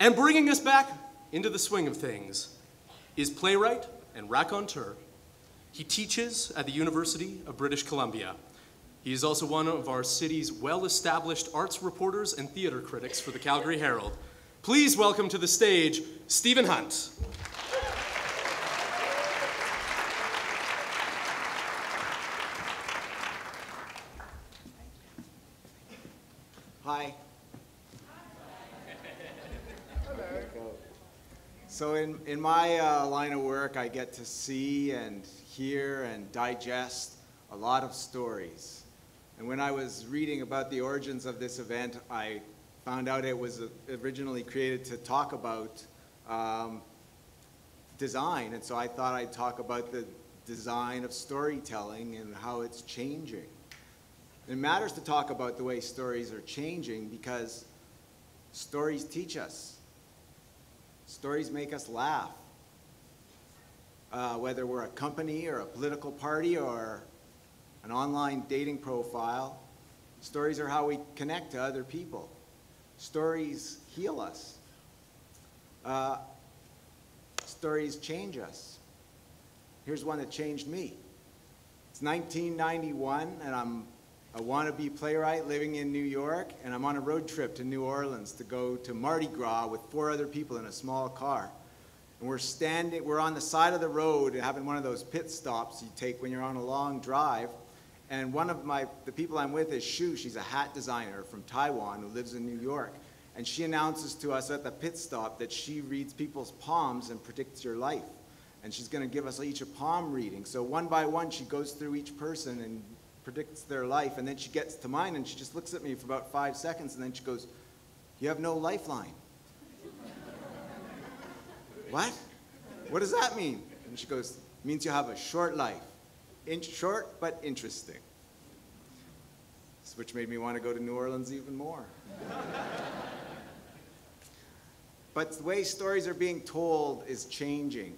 And bringing us back into the swing of things is playwright and raconteur. He teaches at the University of British Columbia. He is also one of our city's well-established arts reporters and theater critics for the Calgary Herald. Please welcome to the stage, Stephen Hunt. Hi. So in, in my uh, line of work, I get to see and hear and digest a lot of stories. And when I was reading about the origins of this event, I found out it was originally created to talk about um, design. And so I thought I'd talk about the design of storytelling and how it's changing. It matters to talk about the way stories are changing because stories teach us. Stories make us laugh. Uh, whether we're a company or a political party or an online dating profile, stories are how we connect to other people. Stories heal us. Uh, stories change us. Here's one that changed me. It's 1991, and I'm a wannabe playwright living in New York, and I'm on a road trip to New Orleans to go to Mardi Gras with four other people in a small car. And we're standing, we're on the side of the road and having one of those pit stops you take when you're on a long drive. And one of my, the people I'm with is Shu. She's a hat designer from Taiwan who lives in New York. And she announces to us at the pit stop that she reads people's palms and predicts your life. And she's going to give us each a palm reading. So one by one, she goes through each person and predicts their life, and then she gets to mine and she just looks at me for about five seconds and then she goes, You have no lifeline. what? What does that mean? And she goes, means you have a short life. In short, but interesting. Which made me want to go to New Orleans even more. but the way stories are being told is changing.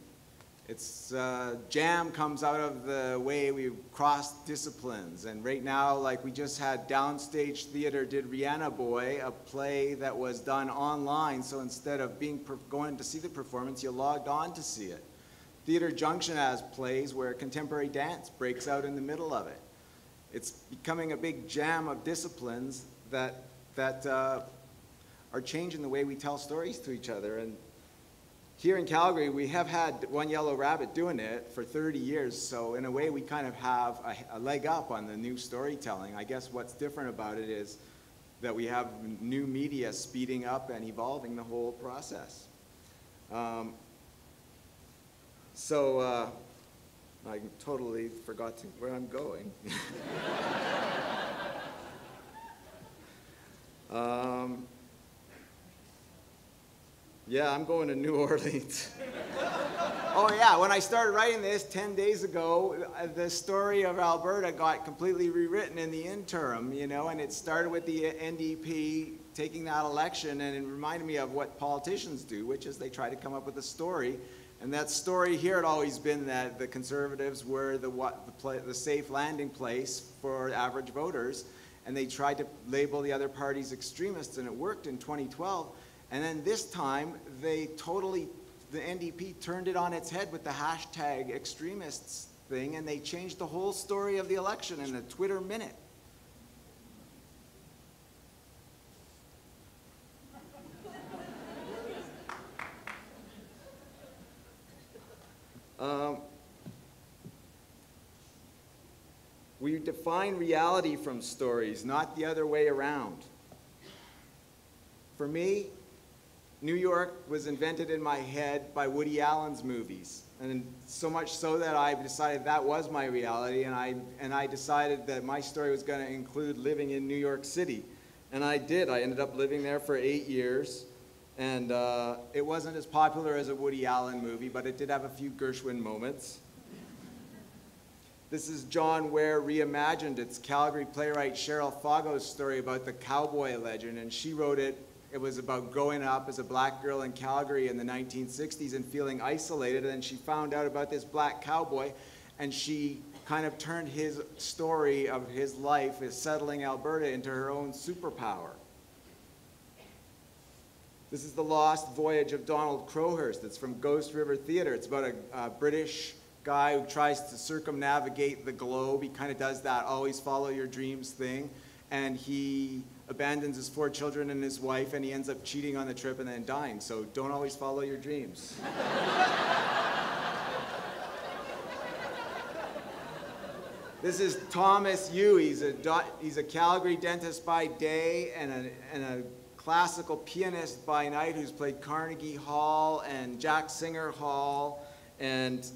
It's uh, jam comes out of the way we cross disciplines. And right now, like we just had Downstage Theater did Rihanna Boy, a play that was done online. So instead of being going to see the performance, you logged on to see it. Theater Junction has plays where contemporary dance breaks out in the middle of it. It's becoming a big jam of disciplines that, that uh, are changing the way we tell stories to each other. And here in Calgary, we have had One Yellow Rabbit doing it for 30 years, so in a way we kind of have a, a, leg up on the new storytelling. I guess what's different about it is that we have new media speeding up and evolving the whole process. Um, so uh, I totally forgot to, where I'm going. um, yeah, I'm going to New Orleans. oh, yeah, when I started writing this 10 days ago, uh, the story of Alberta got completely rewritten in the interim, you know, and it started with the NDP taking that election, and it reminded me of what politicians do, which is they try to come up with a story. And that story here had always been that the conservatives were the, what, the, the safe landing place for average voters, and they tried to label the other parties extremists, and it worked in 2012. And then this time, they totally, the NDP turned it on its head with the hashtag extremists thing, and they changed the whole story of the election in a Twitter minute. Um, we define reality from stories, not the other way around. For me, New York was invented in my head by Woody Allen's movies. And so much so that I decided that was my reality, and I, and I decided that my story was going to include living in New York City. And I did. I ended up living there for eight years. And uh, it wasn't as popular as a Woody Allen movie, but it did have a few Gershwin moments. This is John Ware reimagined. It's Calgary playwright Cheryl Foggo's story about the cowboy legend, and she wrote it it was about growing up as a black girl in Calgary in the 1960s and feeling isolated. And she found out about this black cowboy, and she kind of turned his story of his life as settling Alberta into her own superpower. This is The Lost Voyage of Donald Crowhurst. It's from Ghost River Theatre. It's about a, a British guy who tries to circumnavigate the globe. He kind of does that always follow your dreams thing. And he abandons his four children and his wife, and he ends up cheating on the trip and then dying. So don't always follow your dreams. This is Thomas Yu. He's a, he's a Calgary dentist by day and a, and a classical pianist by night who's played Carnegie Hall and Jack Singer Hall. And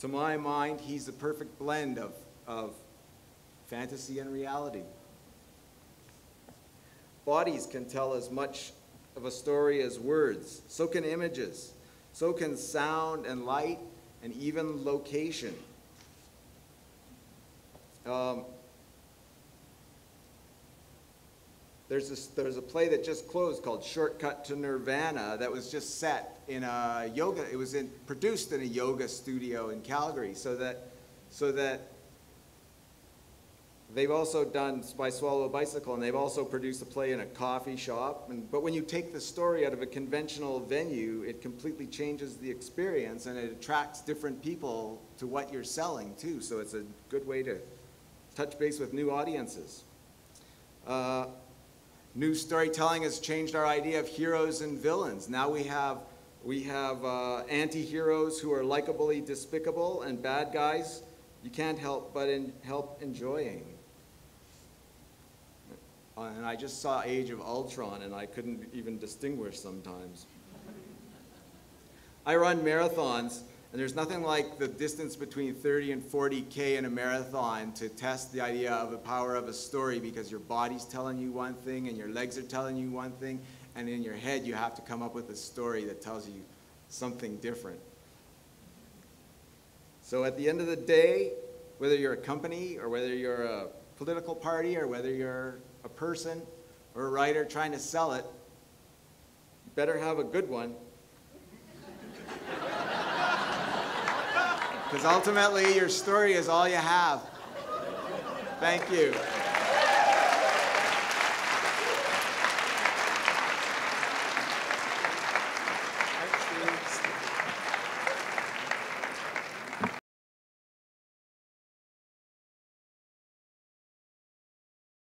to my mind, he's the perfect blend of, of fantasy and reality. Bodies can tell as much of a story as words. So can images. So can sound and light and even location. Um, there's, this, there's a play that just closed called Shortcut to Nirvana that was just set in a yoga, it was in, produced in a yoga studio in Calgary so that, so that they've also done by Swallow a Bicycle and they've also produced a play in a coffee shop. And, but when you take the story out of a conventional venue, it completely changes the experience and it attracts different people to what you're selling too. So it's a good way to touch base with new audiences. Uh, new storytelling has changed our idea of heroes and villains. Now we have, we have uh, anti-heroes who are likably despicable and bad guys you can't help but in, help enjoying. And I just saw Age of Ultron and I couldn't even distinguish sometimes. I run marathons and there's nothing like the distance between 30 and 40K in a marathon to test the idea of the power of a story because your body's telling you one thing and your legs are telling you one thing, and in your head you have to come up with a story that tells you something different. So at the end of the day, whether you're a company or whether you're a political party or whether you're a person or a writer trying to sell it, you better have a good one. Because ultimately, your story is all you have. Thank you.